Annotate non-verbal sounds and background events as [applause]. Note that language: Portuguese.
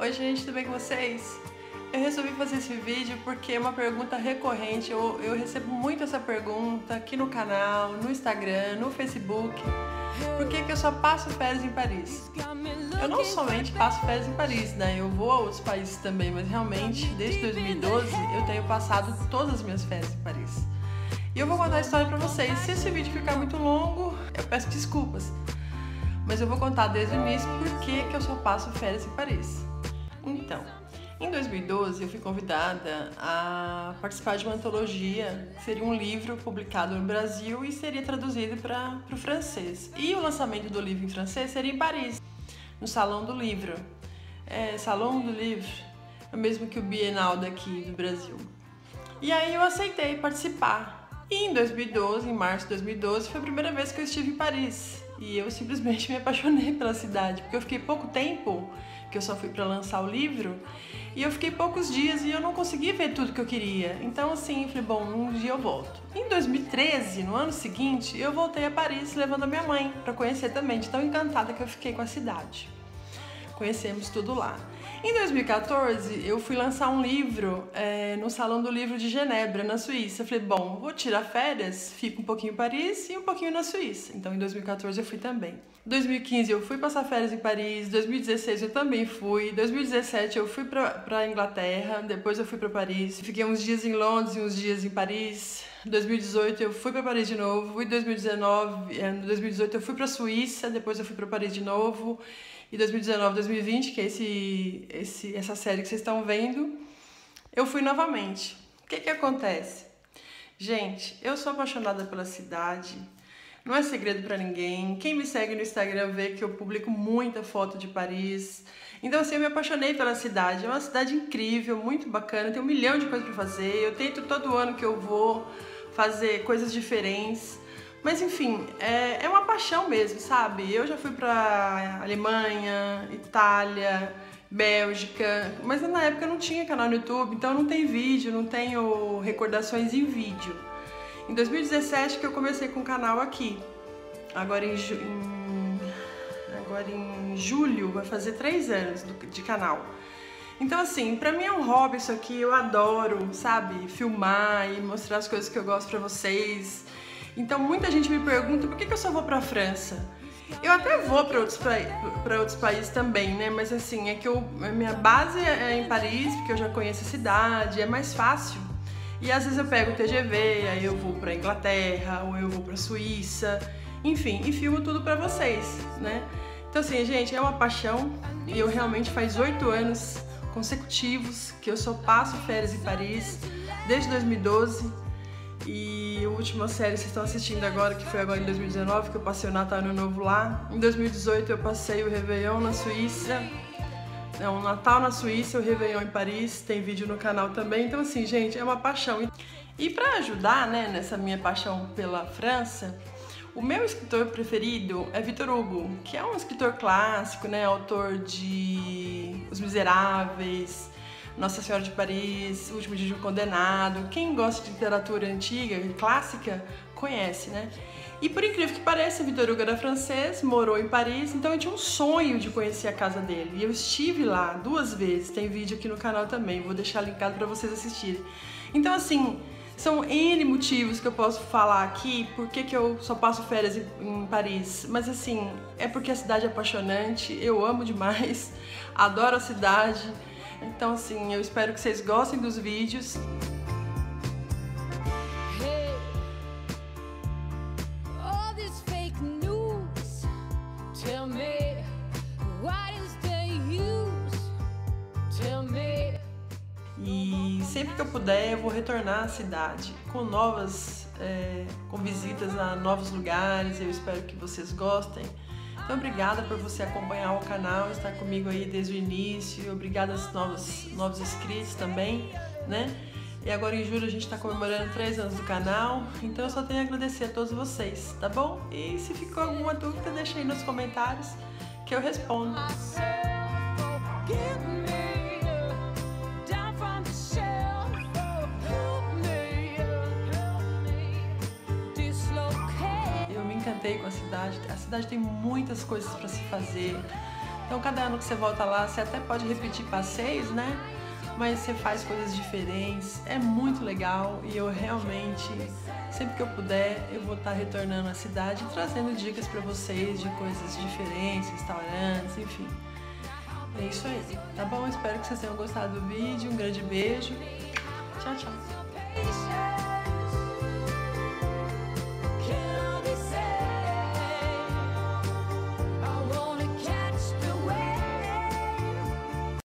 Oi gente, tudo bem com vocês? Eu resolvi fazer esse vídeo porque é uma pergunta recorrente, eu, eu recebo muito essa pergunta aqui no canal, no Instagram, no Facebook. Por que, que eu só passo férias em Paris? Eu não somente passo férias em Paris, né? Eu vou a outros países também, mas realmente, desde 2012, eu tenho passado todas as minhas férias em Paris. E eu vou contar a história pra vocês. Se esse vídeo ficar muito longo, eu peço desculpas mas eu vou contar desde o início por que, que eu só passo férias em Paris. Então, em 2012 eu fui convidada a participar de uma antologia, que seria um livro publicado no Brasil e seria traduzido para o francês. E o lançamento do livro em francês seria em Paris, no Salão do Livro. É, Salão do Livre, é o mesmo que o Bienal daqui do Brasil. E aí eu aceitei participar. E em 2012, em março de 2012, foi a primeira vez que eu estive em Paris. E eu simplesmente [laughs] me apaixonei pela cidade, porque eu fiquei pouco tempo, que eu só fui para lançar o livro, e eu fiquei poucos dias e eu não consegui ver tudo que eu queria. Então assim, falei, bom, um dia eu volto. Em 2013, no ano seguinte, eu voltei a Paris levando a minha mãe para conhecer também, de tão encantada que eu fiquei com a cidade. Conhecemos tudo lá. Em 2014, eu fui lançar um livro é, no Salão do Livro de Genebra, na Suíça. Eu falei, bom, vou tirar férias, fico um pouquinho em Paris e um pouquinho na Suíça. Então, em 2014 eu fui também. 2015 eu fui passar férias em Paris, 2016 eu também fui, 2017 eu fui para Inglaterra, depois eu fui para Paris, fiquei uns dias em Londres e uns dias em Paris. 2018 eu fui para Paris de novo, em 2019, 2018 eu fui para Suíça, depois eu fui para Paris de novo. E 2019, 2020, que é esse, esse, essa série que vocês estão vendo, eu fui novamente. O que que acontece? Gente, eu sou apaixonada pela cidade. Não é segredo para ninguém. Quem me segue no Instagram vê que eu publico muita foto de Paris. Então, assim, eu me apaixonei pela cidade. É uma cidade incrível, muito bacana. Tem um milhão de coisas para fazer. Eu tento todo ano que eu vou fazer coisas diferentes. Mas enfim, é, é uma paixão mesmo, sabe? Eu já fui pra Alemanha, Itália, Bélgica, mas na época não tinha canal no YouTube, então não tem vídeo, não tenho recordações em vídeo. Em 2017 que eu comecei com o canal aqui. Agora em, em, agora em julho vai fazer três anos de canal. Então assim, pra mim é um hobby isso aqui, eu adoro, sabe? Filmar e mostrar as coisas que eu gosto pra vocês. Então muita gente me pergunta por que, que eu só vou para a França. Eu até vou para outros, outros países também, né? Mas assim, é que eu, minha base é em Paris, porque eu já conheço a cidade, é mais fácil. E às vezes eu pego o TGV, aí eu vou para Inglaterra, ou eu vou para Suíça, enfim, e filmo tudo para vocês, né? Então assim, gente, é uma paixão e eu realmente faz oito anos consecutivos que eu só passo férias em Paris, desde 2012. E a última série que vocês estão assistindo agora, que foi agora em 2019, que eu passei o Natal e o Novo lá. Em 2018 eu passei o Réveillon na Suíça. Não, o Natal na Suíça, o Réveillon em Paris, tem vídeo no canal também. Então assim, gente, é uma paixão. E para ajudar, né, nessa minha paixão pela França, o meu escritor preferido é Victor Hugo, que é um escritor clássico, né, autor de Os Miseráveis, nossa Senhora de Paris, Último Dia de um Condenado. Quem gosta de literatura antiga, clássica, conhece, né? E por incrível que pareça, Vitor Hugo era francês, morou em Paris, então eu tinha um sonho de conhecer a casa dele. E eu estive lá duas vezes, tem vídeo aqui no canal também, vou deixar linkado para vocês assistirem. Então assim, são N motivos que eu posso falar aqui, porque que eu só passo férias em, Paris. Mas assim, é porque a cidade é apaixonante, eu amo demais, [laughs] adoro a cidade. Então, assim, eu espero que vocês gostem dos vídeos. Sempre que eu puder, eu vou retornar à cidade com novas, é, com visitas a novos lugares. Eu espero que vocês gostem. Então, obrigada por você acompanhar o canal, estar comigo aí desde o início. Obrigada aos novos, novos inscritos também, né? E agora em julho a gente está comemorando três anos do canal, então eu só tenho a agradecer a todos vocês, tá bom? E se ficou alguma dúvida, deixa aí nos comentários que eu respondo. Encantei com a cidade. A cidade tem muitas coisas para se fazer. Então cada ano que você volta lá, você até pode repetir passeios, né? Mas você faz coisas diferentes, é muito legal e eu realmente, sempre que eu puder, eu vou estar retornando à cidade trazendo dicas para vocês de coisas diferentes, restaurantes, enfim. É isso aí, tá bom? Espero que vocês tenham gostado do vídeo. Um grande beijo. Tchau, tchau.